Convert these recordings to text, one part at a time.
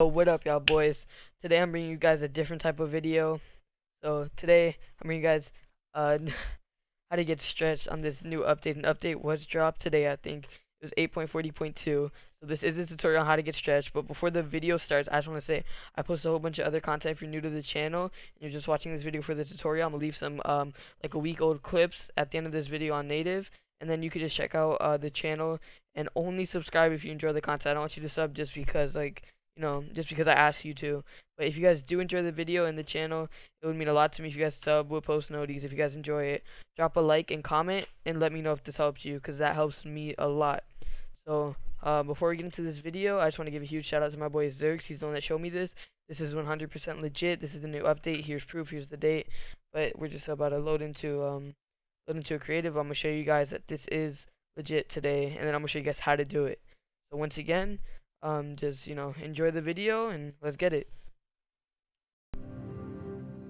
What up y'all boys? Today I'm bringing you guys a different type of video. So today I'm bringing you guys uh how to get stretched on this new update. An update was dropped today I think. It was 8.40.2. So this is a tutorial on how to get stretched. But before the video starts, I just want to say I post a whole bunch of other content if you're new to the channel and you're just watching this video for the tutorial. I'm gonna leave some um like a week old clips at the end of this video on native and then you can just check out uh, the channel and only subscribe if you enjoy the content. I don't want you to sub just because like you know just because I asked you to. But if you guys do enjoy the video and the channel, it would mean a lot to me if you guys sub, will post noties if you guys enjoy it. Drop a like and comment and let me know if this helps you because that helps me a lot. So uh, before we get into this video, I just want to give a huge shout out to my boy Zerqz. He's the one that showed me this. This is 100% legit. This is the new update. Here's proof. Here's the date. But we're just about to load into um load into a creative. I'm gonna show you guys that this is legit today, and then I'm gonna show you guys how to do it. So once again, um, just you know enjoy the video and let's get it.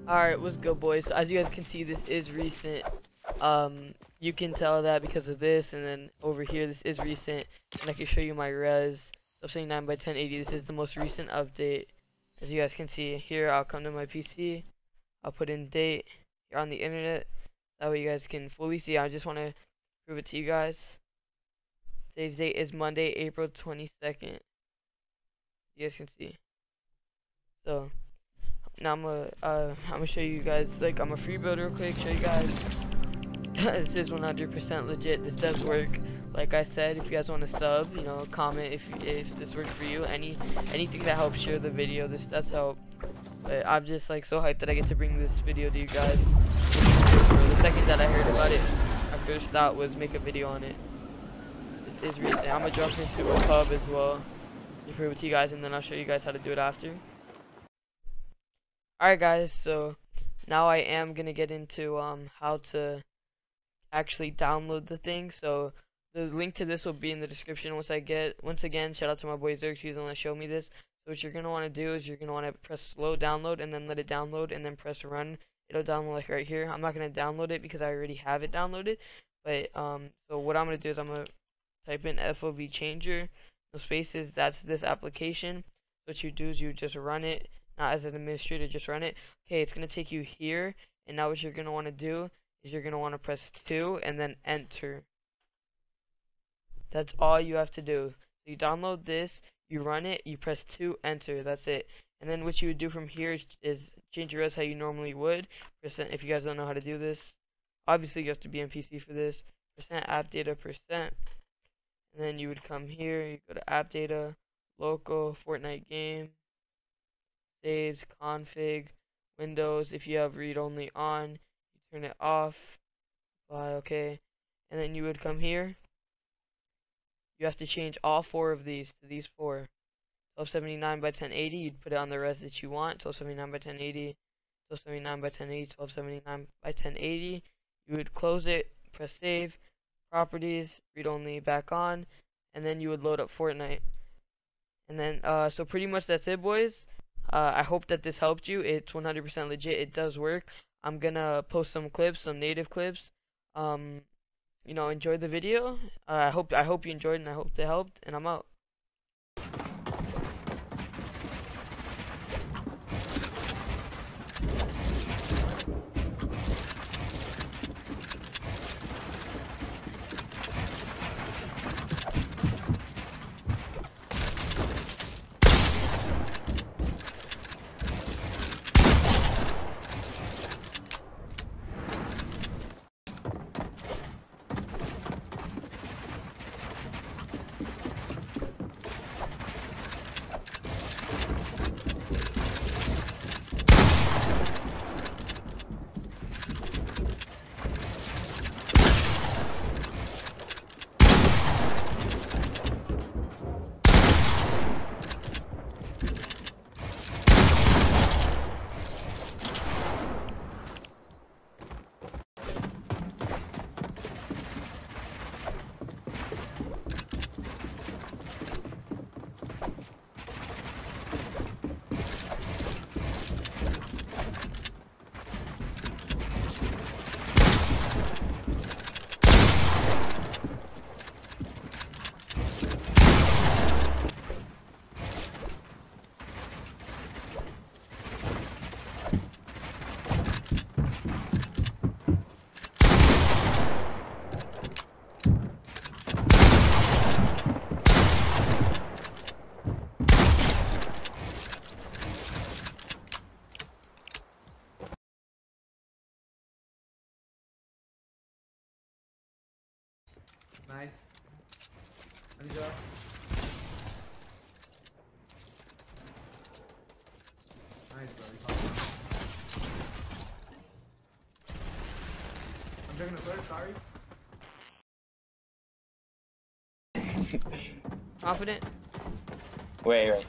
Alright, what's good boys? So as you guys can see, this is recent. Um, you can tell that because of this, and then over here, this is recent, and I can show you my res. So 79 by 1080. This is the most recent update. As you guys can see here, I'll come to my PC. I'll put in date here on the internet. That way you guys can fully see. I just want to prove it to you guys. Today's date is Monday, April 22nd. You guys can see. So now I'm gonna uh, I'm gonna show you guys like I'm a free build real quick. Show you guys. this is 100% legit. This does work. Like I said, if you guys want to sub, you know, comment if if this works for you. Any anything that helps share the video, this does help. But I'm just like so hyped that I get to bring this video to you guys. The second that I heard about it, my first thought was make a video on it. This is recent. I'm gonna jump into a pub as well to prove it to you guys, and then I'll show you guys how to do it after. Alright guys, so now I am gonna get into um how to actually download the thing. So the link to this will be in the description once I get once again shout out to my boy one that showed me this. So what you're gonna want to do is you're gonna want to press slow download and then let it download and then press run. It'll download like right here. I'm not gonna download it because I already have it downloaded. But um so what I'm gonna do is I'm gonna type in FOV changer, no spaces, that's this application. What you do is you just run it, not as an administrator, just run it. Okay, it's gonna take you here, and now what you're gonna want to do is you're gonna want to press two and then enter. That's all you have to do. So you download this, you run it, you press two, enter. That's it. And then what you would do from here is, is change your res how you normally would. Percent. If you guys don't know how to do this, obviously you have to be on PC for this. Percent app data percent and then you would come here you go to app data local fortnite game saves config windows if you have read only on you turn it off apply okay. And then you would come here. You have to change all four of these to these four. 1279 by 1080 you'd put it on the res that you want. 1279 by 1080 1279 by 1080 1279 by 1080 you would close it press save properties, read only back on, and then you would load up Fortnite. And then, uh, so pretty much that's it, boys. Uh, I hope that this helped you. It's 100% legit. It does work. I'm gonna post some clips, some native clips. Um, you know, enjoy the video. Uh, I hope I hope you enjoyed, and I hope it helped. And I'm out. Nice. Good job. Nice, bro. You popped one. I'm drinking a third, sorry. Confident? Wait, wait.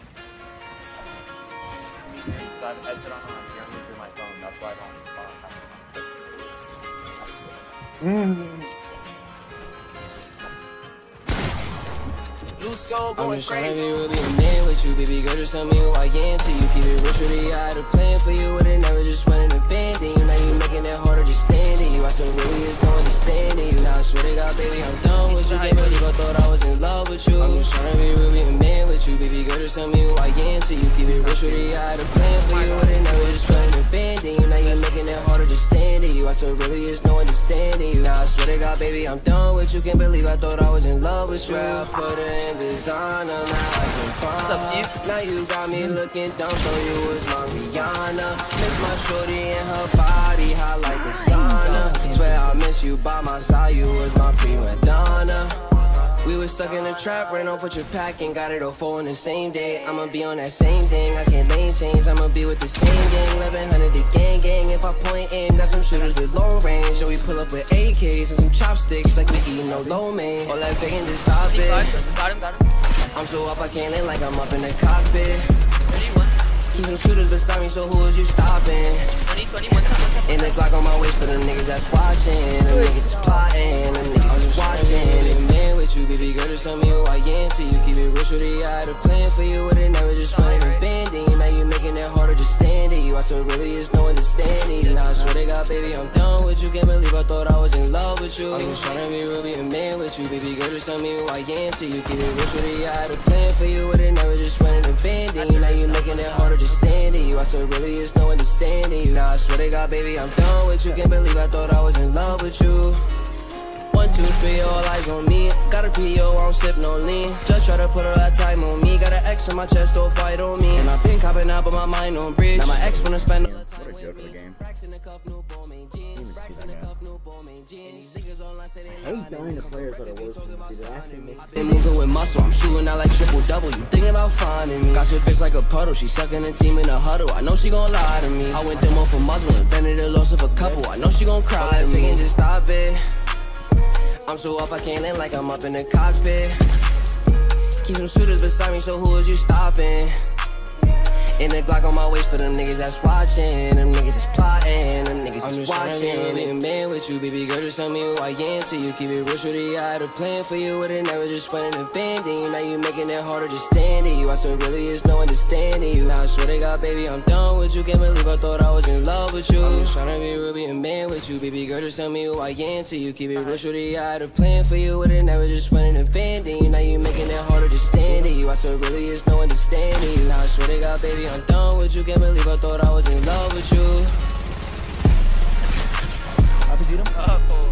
So I have a headset on and I'm hearing you through my phone. That's why I don't uh, Soul I'm going just tryna crazy. be really a man with you, baby girl. Just tell me who I am till you keep it real. Shorty, I had a plan for you, but it never just went in a band. you now you making it harder just standing you. I said really is no understanding you. Now I swear to God, baby, I'm done with you. Believe I thought I was in love with you. I'm just tryna be really a man with you, baby girl. Just tell me who I am till you keep it real. Shorty, I had a plan for you, but it never just went in a band. You now you making it harder just standing you. I said really is no understanding you. Now I swear to God, baby, I'm done with you. Can't believe I thought I was in love with you. I put her in designer, now I can find What's up, her. Now you got me looking dumb, so you was my Rihanna. Miss my shorty and her body hot like a sauna. Swear I miss you by my side, you was my prima donna. We was stuck in a trap, ran off with your pack and got it all four in the same day. I'ma be on that same thing, I can't lane change. I'ma be with the same gang, 1100 the gang gang. If I point aim, got some shooters with long range. So we pull up with AKs and some chopsticks like we eating no lo mein. All that faking, just stop it. got him, got him. I'm so up, I can't land like I'm up in the cockpit. 31, Keep some shooters beside me, so who is you stopping? 20, 21, 21. In the Glock on my waist for them niggas that's watching. Them niggas is plotting, them niggas is watching. Just tell me who I am till you keep it real. Shorty, I had a plan for you, but it never just went in a banding. Now you making it harder just standing you. I said really is no understanding. Now I swear to God, baby, I'm done with you. Can't believe I thought I was in love with you. I'm just tryna be real, be a man with you, baby girl, just tell me who I am till you keep it real. Shorty, I had a plan for you, but it never just went in a banding. Now you making it harder just standing you. I said really is no understanding. Now I swear to God, baby, I'm done with you. Can't believe I thought I was in love with you. One, two, three, all eyes on me. Got a PO, I don't sip no lean. Just try to put all that time on me. Got an X on my chest, don't fight on me. And I've been copping out, but my mind on bridge. Now my ex wanna spend all the time What a joke of me. game. Racks in the cuff, new Balmain jeans. Racks in the cuff, new Balmain jeans. Niggas online say they I hate dying to players that are worse than me. Dude, it been moving with muscle, I'm shooting out like triple double. You thinking about finding me? Got your face like a puddle, she sucking the team in a huddle. I know she gon' lie to me. I went demo for muzzle, invented the loss of a couple. I know she gon' cry to me. Just stop it. I'm so up, I can't land like I'm up in the cockpit. Keep some shooters beside me, so who is you stopping? In the Glock on my waist for them niggas that's watching. Them niggas is plotting. Them niggas. I'm just a man with you, baby girl. Just tell me who I am till you keep it real. Shorty, I had a plan for you, it never just went in a banding. Now you making it harder just standing you. I swear really is no understanding you. Now I swear to God, baby, I'm done with you. Can't believe I thought I was in love with you. I'm just tryna be real, be a man with you, baby girl. Just tell me who I am till you keep it real. Shorty, I had a plan for you, it never just went in a banding. Now you making it harder just standing you. I swear really is no understanding you. Now I swear to God, baby, I'm done with you. Can't believe I thought I was in love with you. Beat him. Oh,